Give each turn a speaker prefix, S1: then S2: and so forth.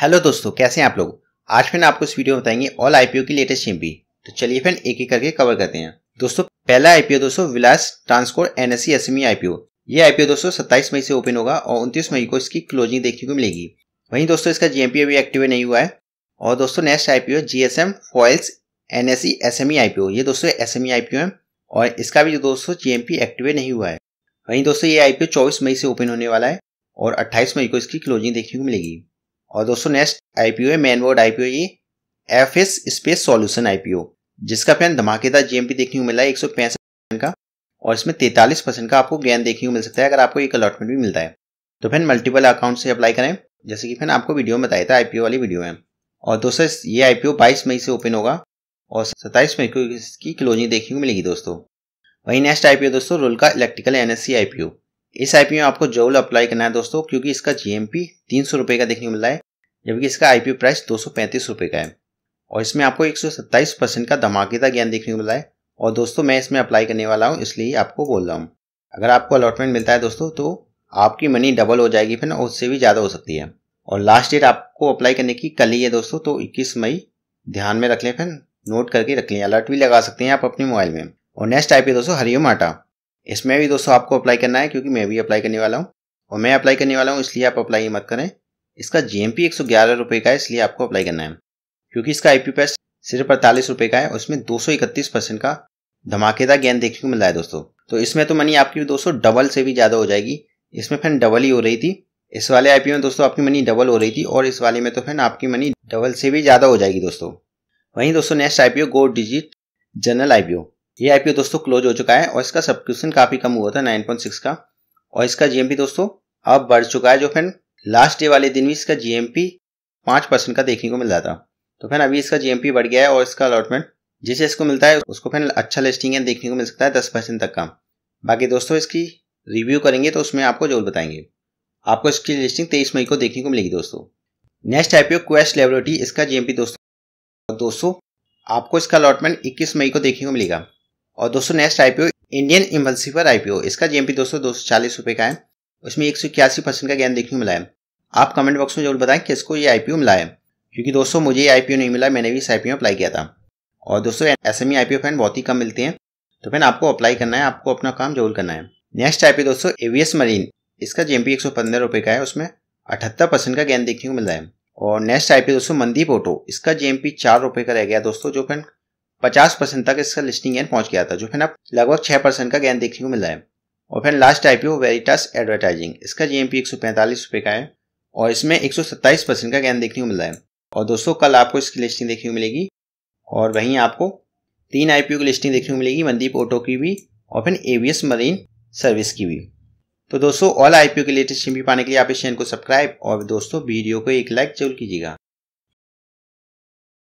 S1: Hello दोस्तों, कैसे हैं आप लोग? आज फिर आपको इस वीडियो में बताएँगे ऑल आईपीओ की लेटेस्ट एमपी तो चलिए फिर एक एक करके कवर करते हैं। दोस्तों, पहला आईपीओ दोस्तों Vilas Transcore NSC SME IPO ये आईपीओ दोस्तों 27 मई से ओपन होगा और 29 मई को इसकी क्लोजिंग देखने को मिलेगी। वहीं दोस्तों, इसका जीएमपी अभी एक्टिव नहीं हुआ है। और दोस्तों next IPO GSM Foils NSC SME IPO ये दोस्तों एसएमई आईपीओ है और इसका भी दोस्तों जीएमपी एक्टिव नहीं हुआ है। वहीं दोस्तों, ये आईपीओ चौबीस मई से ओपन होने वाला है और 28 मई को इसकी क्लोजिंग देखने को मिलेगी। और दोस्तों नेक्स्ट आईपीओ है मेन बोर्ड आईपीओ ये F S Space Solution IPO जिसका फ़ैन धमाकेदार जीएमपी देखने को मिला है, एक सौ पैंसठ का, और इसमें तैतालीस परसेंट का आपको ज्ञान देखने को मिल सकता है, अगर आपको एक अलॉटमेंट भी मिलता है। तो फ़ैन मल्टीपल अकाउंट से अप्लाई करें, जैसे कि फ़ैन आपको वीडियो में बताया था आईपीओ वाली वीडियो में। और दोस्तों ये आईपीओ 22 मई से ओपन होगा, और 27 मई को इसकी क्लोजिंग देखने को मिलेगी दोस्तों। वही नेक्स्ट आईपीओ दोस्तों, रोल का इलेक्ट्रिकल एनएससी आईपीओ इस आईपीओ में आपको ज़रूर अप्लाई करना है दोस्तों, क्योंकि इसका जीएमपी तीन सौ रुपए का देखने को मिल रहा है, जबकि इसका आईपीओ प्राइस दो सौ पैंतीस रुपए का है। और इसमें आपको एक सौ सत्ताईस परसेंट का धमाकेदार ज्ञान देखने को मिला है, और दोस्तों मैं इसमें अप्लाई करने वाला हूँ, इसलिए आपको बोल रहा हूँ। अगर आपको अलॉटमेंट मिलता है दोस्तों तो आपकी मनी डबल हो जाएगी फिर और उससे भी ज़्यादा हो सकती है। और लास्ट डेट आपको अप्लाई करने की कल ही है दोस्तों तो 21 मई, ध्यान में रख लें फिर नोट करके रख लें अलर्ट भी लगा सकते हैं आप अपने मोबाइल में। और नेक्स्ट आईपी दोस्तों, हरिओम आटा इसमें भी दोस्तों आपको अप्लाई करना है, क्योंकि मैं भी अप्लाई करने वाला हूँ। और मैं अप्लाई करने वाला हूँ, इसलिए आप अप्लाई मत करें। इसका सौ ग्यारह रुपये का है, इसलिए आपको अप्लाई करना है। क्योंकि इसका आईपी पैस सिर्फ़ अड़तालीस रुपये का है उसमें दो सौ इकतीस परसेंट का धमाकेदार ज्ञान देखने को मिल रहा है दोस्तों। तो इसमें तो मनी आपकी दोस्तों डबल से भी ज़्यादा हो जाएगी। इसमें फ़ैन डबल ही हो रही थी। इस वाले आईपी में दोस्तों आपकी मनी डबल हो रही थी, और इस वाले में तो फिर आपकी मनी डबल से भी ज़्यादा हो जाएगी दोस्तों। वहीं दोस्तों next IPO Gold Digit General IPO ये आईपीओ दोस्तों क्लोज हो चुका है और इसका सब्सक्रिप्शन काफ़ी कम हुआ था 9.6 का। और इसका जीएमपी दोस्तों अब बढ़ चुका है जो फिर लास्ट डे वाले दिन भी इसका जीएमपी पाँच परसेंट का देखने को मिल रहा था। तो फिर अभी इसका जीएमपी बढ़ गया है और इसका अलॉटमेंट जिसे इसको मिलता है, उसको फिर अच्छा लिस्टिंग है देखने को मिल सकता है दस परसेंट तक का। बाकी दोस्तों इसकी रिव्यू करेंगे तो उसमें आपको ज़रूर बताएँगे। आपको इसकी लिस्टिंग तेईस मई को देखने को मिलेगी दोस्तों। नेक्स्ट आईपीओ क्वेस्ट लेबोरेटरी इसका जीएमपी दोस्तों दोस्तों आपको इसका अलॉटमेंट 21 मई को देखने को मिलेगा। और दोस्तों next IPO Indian Emulsifier IPO इसका जीएमपी दोस्तों, दो सौ का है। उसमें एक सौ इक्यासी परसेंट का ज्ञान देखने को मिला है। आप कमेंट बॉक्स में ज़रूर बताएँ, किसको ये आईपीओ मिला है? क्योंकि दोस्तों, मुझे ये आईपीओ नहीं मिला, मैंने भी इस आईपीओ अप्लाई किया था। और दोस्तों एस एम आईपीओ फ़ैन बहुत ही कम मिलते हैं। तो फ़ैन आपको अप्लाई करना है, आपको अपना काम ज़रूर करना है। नेक्स्ट आईपी दोस्तों एवीएस मरीन इसका जीएमपी एक सौ का है। उसमें अठहत्तर परसेंट का ज्ञान देखने को मिल है। और नेक्स्ट आईपी दोस्तों मंदीप ऑटो इसका जीएमपी चार रुपए का रह गया दोस्तों, जो फ़ैन पचास परसेंट तक इसका लिस्टिंग गेन पहुँच गया था, जो फिर अब लगभग छह परसेंट का गेन देखने को मिल है। और फिर लास्ट आईपीओ वेरिटास एडवर्टाइजिंग इसका जीएमपी एक सौ का है और इसमें एक सौ सत्ताईस परसेंट का गेन देखने को मिल है। और दोस्तों, कल आपको इसकी लिस्टिंग देखने को मिलेगी और वहीं आपको तीन आईपीओ की लिस्टिंग देखने को मिलेगी, मनदीप ऑटो की भी और फिर एवीएस मरीन सर्विस की भी। तो दोस्तों ऑल आईपीओ के लेटेस्ट भी पाने के लिए आप इस चैनल को सब्सक्राइब और दोस्तों, वीडियो को एक लाइक ज़रूर कीजिएगा।